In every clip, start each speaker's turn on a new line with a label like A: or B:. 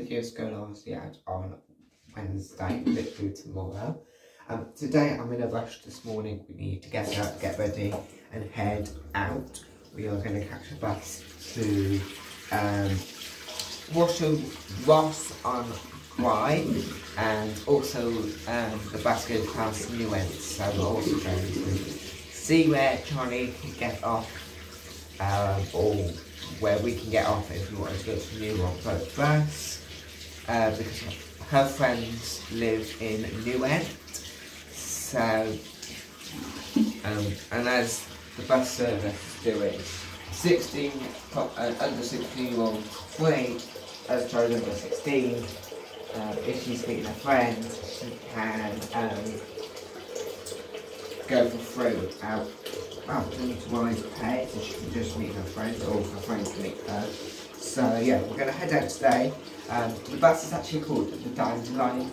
A: okay. This video is going obviously out on Wednesday, literally tomorrow. Um, today I'm in a rush this morning. We need to get up, get ready and head out. We are going to catch a bus to um, Ross on Wye and also um, the bus goes past Newent so we're also going to see where Charlie can get off um, or where we can get off if we want to go to Newent by bus uh, because her friends live in Newent so um, and as the bus service is doing 16 uh, under 16 year olds free as Charlie number 16 uh, if she's meeting a friend, she can um, go for free without doing to worry pay, so she can just meet her friend or her friend can meet her. So yeah, we're gonna head out today. Um, the bus is actually called the Diamond Line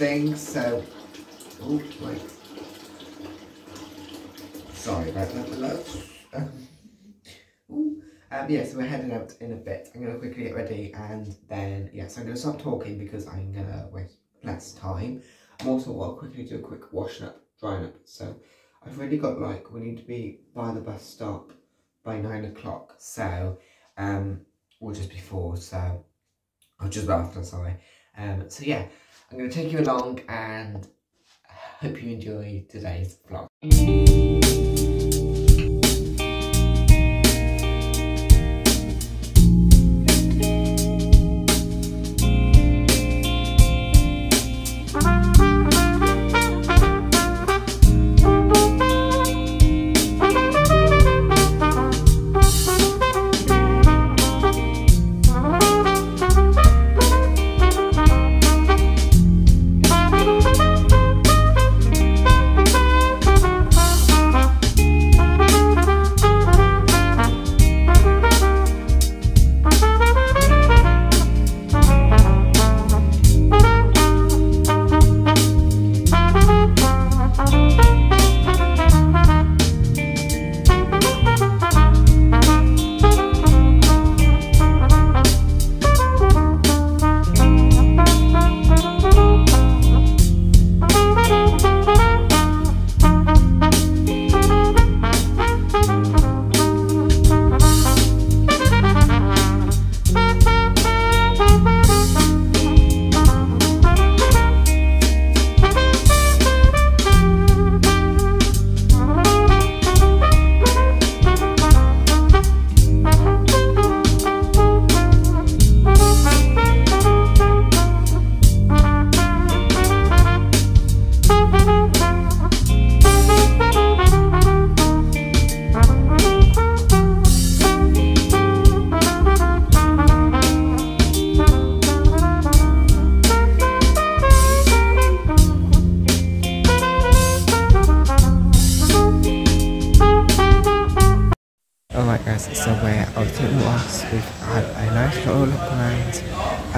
A: thing, so oh wait. Sorry about that, love. Um. Yeah, so we're heading out in a bit. I'm going to quickly get ready and then, yes, I'm going to stop talking because I'm going to waste less time. I'm also going to quickly do a quick washing up, drying up. So I've really got like, we need to be by the bus stop by nine o'clock. So, um, or just before, so, or just after, sorry. Um, so yeah, I'm going to take you along and hope you enjoy today's vlog.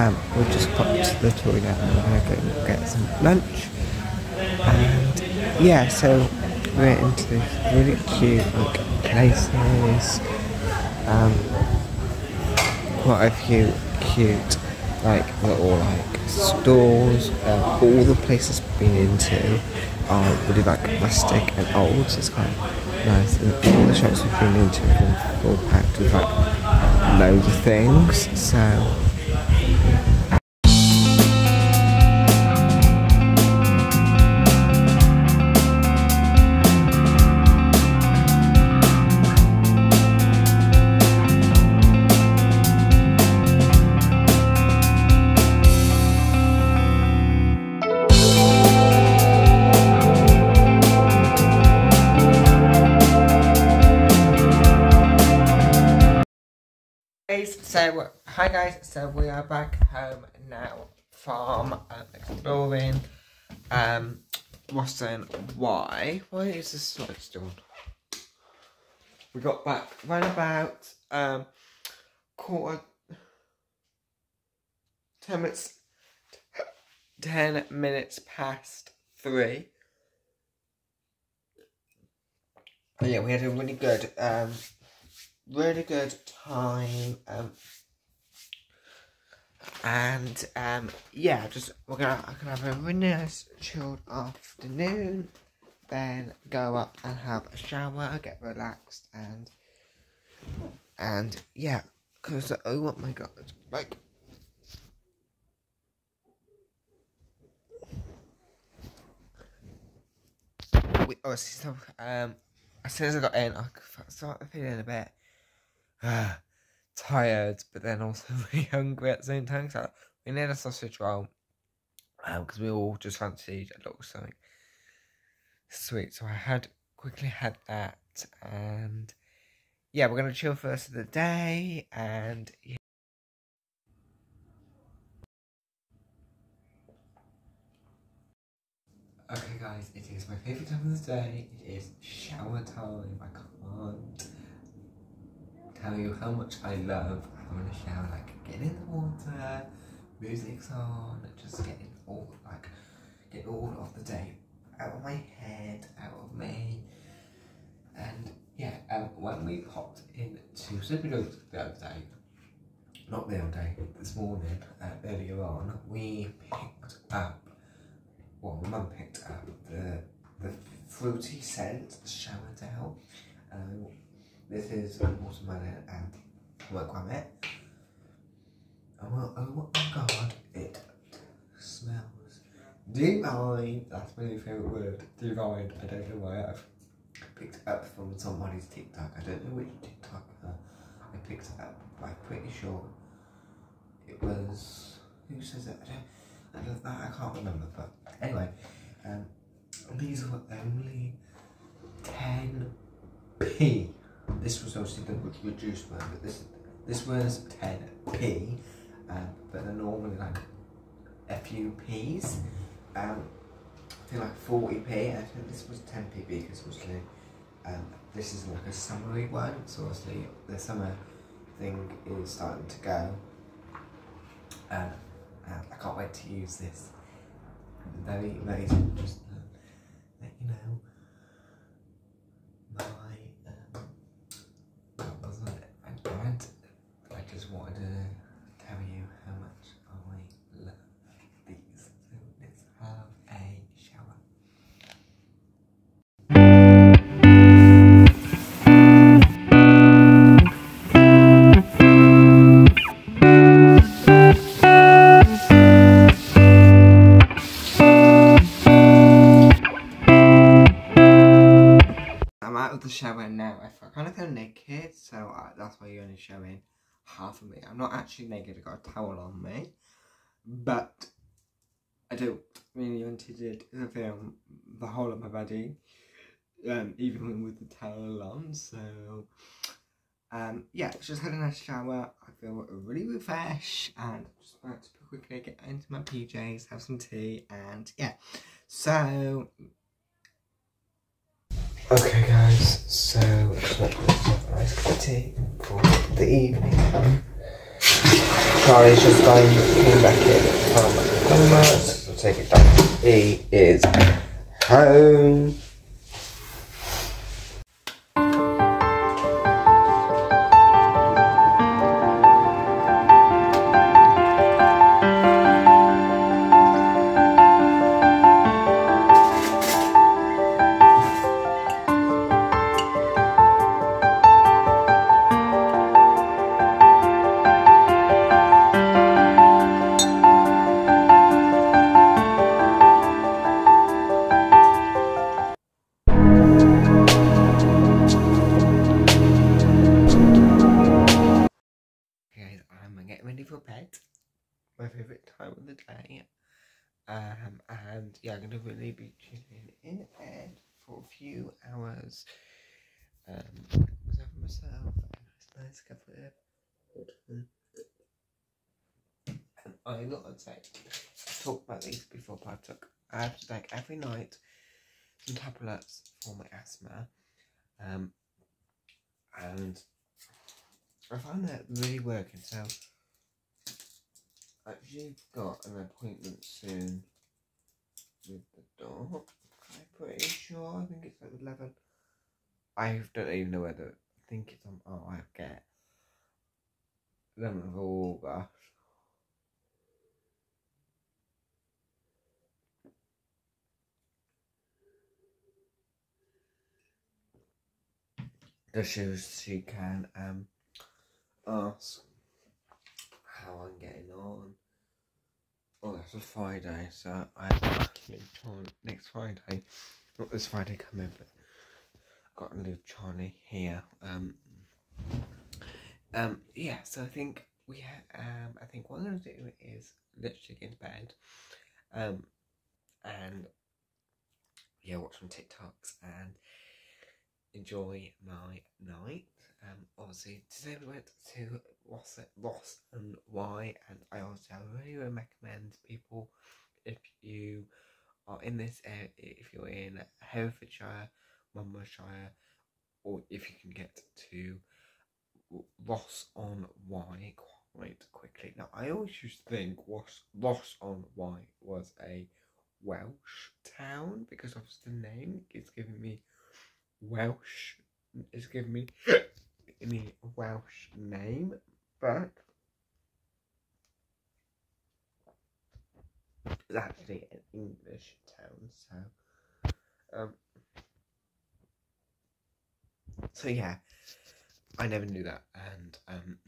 A: Um, we just popped to the toilet and we're going to get some lunch, and yeah, so we're into these really cute like places, um, quite a few cute like little like stores, um, all the places we've been into are really like rustic and old, so it's quite nice. And all the shops we've been into have been all packed with like loads of things. So so hi guys, so we are back home now from um, exploring um Boston. Why? Why is this still on? We got back right about um quarter ten minutes ten minutes past three. But yeah, we had a really good um really good time um, and um, yeah, just we're gonna I can have a really nice chilled afternoon. Then go up and have a shower, get relaxed, and and yeah, cause oh my god, like. We, oh, so, um, as soon as I got in, I started feeling a bit tired, but then also really hungry at the same time. So we need a sausage roll because um, we all just fancied a little something sweet. So I had quickly had that, and yeah, we're gonna chill first of the day, and yeah. Okay guys, it is my favourite time of the day. It is shower time. I can't tell you how much I love having a shower, like getting in the water, music's on, just getting all like get all of the day out of my head, out of me. And yeah, um, when we popped into Superdrugs the other day, not the other day, this morning, uh, earlier on, we picked up, well, my mum picked up the the fruity scent shower gel. Um, this is watermelon and pomegranate. Oh, oh my god, it smells divine. That's my new favourite word, divine. I don't know why I've picked it up from somebody's TikTok. I don't know which TikTok I picked it up, but I'm pretty sure it was. Who says it? I don't, I, I can't remember, but anyway, um, these were only 10p this was obviously the reduced one, but this this was 10p, um, but they're normally like a few p's. Um, I think like 40p. I think this was 10p because obviously um, this is like a summary one, so obviously the summer thing is starting to go. Um, and I can't wait to use this. Very, very just naked, so I, that's why you're only showing half of me. I'm not actually naked, I've got a towel on me. But I don't really want to film the whole of my body, um, even with the towel on. So, um, yeah, just had a nice shower. I feel really refreshed and just about to quickly get into my PJs, have some tea, and yeah. So, Okay guys, so a nice cup tea for the evening. Charlie's just going, came back in from coma, so we'll take it down. He is home. I got to say, I talked about these before, but I have to take every night some tablets for my asthma. Um, and I found that really working. So actually got an appointment soon with the dog. I'm pretty sure. I think it's like 11. I don't even know whether. I think it's on. Oh, I get 11th of August. The shoes she can um ask how I'm getting on. Oh, that's a Friday, so I next Friday. Not this Friday coming, but I've got a little Charlie here. Um, um, yeah. So I think we ha- um, I think what I'm gonna do is literally get to bed, um, and yeah, watch some TikToks and enjoy my night. Um, obviously today we went to Ross, Ross on Wye, and I also really recommend people if you are in this area, if you're in Herefordshire, Monmouthshire, or if you can get to Ross on Wye quite quickly. Now, I always used to think Ross, on Wye was a Welsh town because of the name. It's giving me Welsh. It's giving me any Welsh name, but it's actually an English town. So, um, so yeah, I never knew that, and um,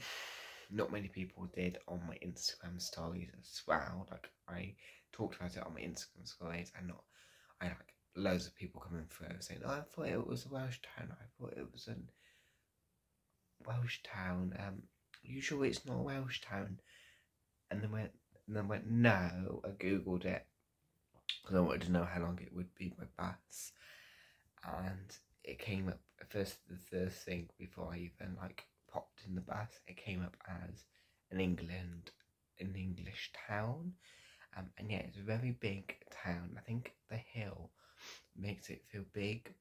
A: not many people did on my Instagram stories as well. Like I talked about it on my Instagram stories, and not I like loads of people coming through saying, "Oh, I thought it was a Welsh town. I thought it was an Welsh town. Um, you sure it's not a Welsh town?" And then went, and then went, "No." I googled it because I wanted to know how long it would be by bus, and it came up first. The first thing before I even like popped in the bus, it came up as an England, an English town. Um, and yeah, it's a very big town. I think the hill makes it feel big,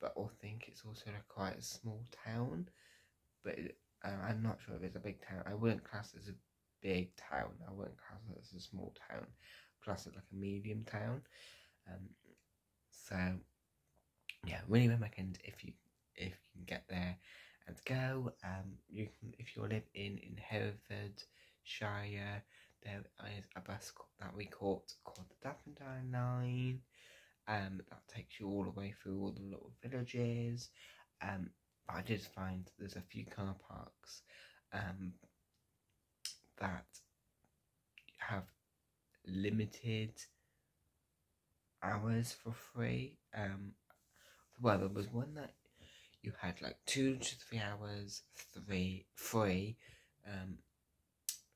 A: but I think it's also like quite a small town. But it, uh, I'm not sure if it's a big town. I wouldn't class it as a big town. I wouldn't class it as a small town. Class it like a medium town. Um, so yeah, really recommend if you if you can get there and go. Um, you can if you live in in Herefordshire, there is a bus that we caught called the Daffodil Line. Um, that takes you all the way through all the little villages. Um, but I did find there's a few car parks um, that have limited hours for free. Um, well, there was one that you had like two to three hours, three free, um,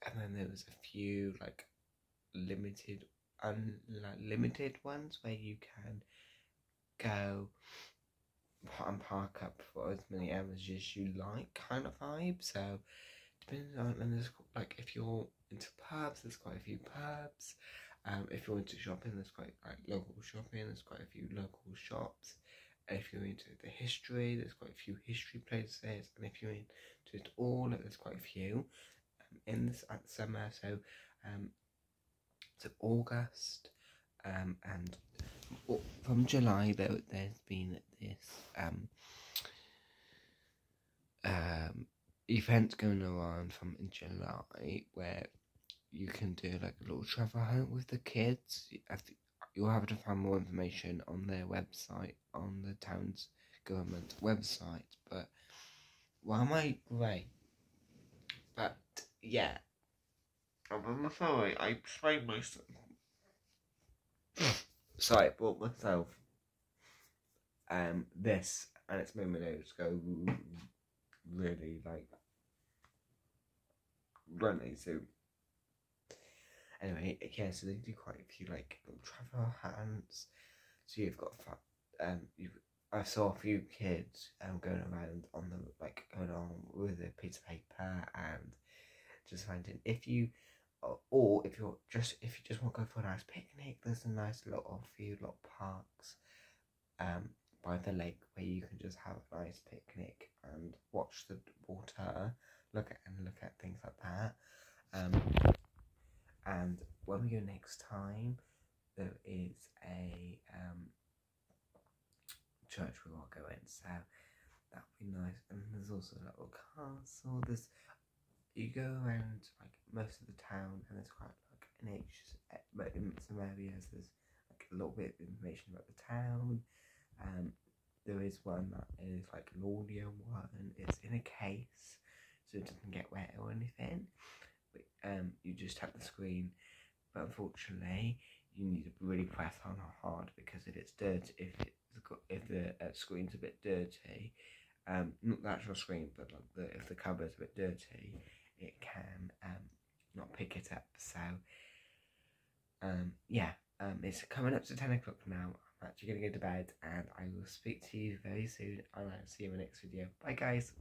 A: and then there was a few like limited unlimited ones where you can go and park up for as many hours as you like kind of vibe. So depending on and there's like if you're into pubs there's quite a few pubs. Um if you're into shopping there's quite like local shopping there's quite a few local shops. If you're into the history there's quite a few history places. And if you're into it all there's quite a few um, in this at summer. So um to August, um, and from July there there's been this um, um, event going around from July where you can do like a little travel hunt with the kids. You'll have to find more information on their website, on the town's government website. But why am I great? But yeah, I'm sorry, I sprained myself. sorry, I bought myself um this and it's made my nose go really like runny so anyway yeah so they do quite a few like travel hands so you've got um you I saw a few kids um going around on the like going on with a piece of paper and just finding if you or if you're just if you just want to go for a nice picnic, there's a nice little few little parks um by the lake where you can just have a nice picnic and watch the water, look at and look at things like that. Um, and when we go next time, there is a um, church we want to go in, so that'd be nice. And there's also a little castle. There's you go around like most of the town and there's quite like an age but in some areas there's like a little bit of information about the town um there is one that is like an audio one. It's in a case, so it doesn't get wet or anything. But um, you just tap the screen. But unfortunately, you need to really press on hard because if it's dirty, if it's got, if the uh, screen's a bit dirty, um, not the actual screen, but like the, if the cover's a bit dirty, it can um, not pick it up. So, um, yeah, um, it's coming up to 10 o'clock now. I'm actually going to go to bed and I will speak to you very soon and I'll see you in the next video. Bye guys.